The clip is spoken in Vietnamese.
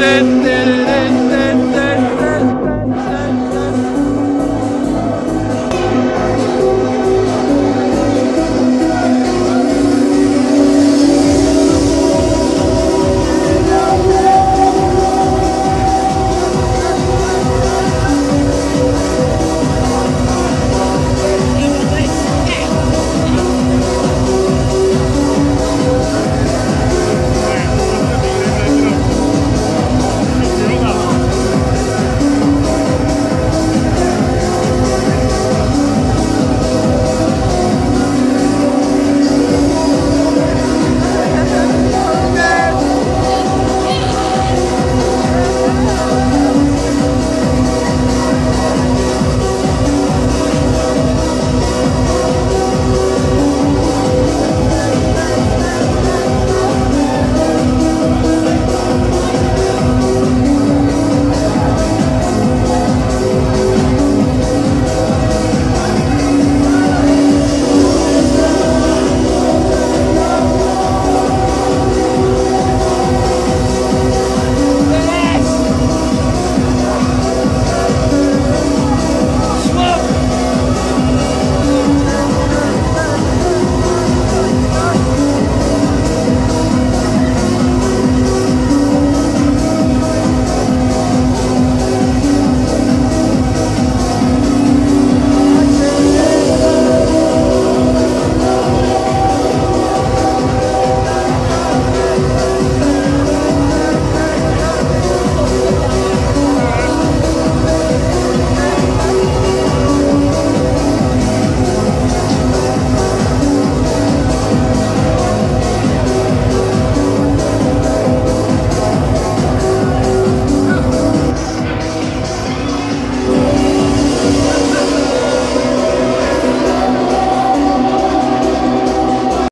đây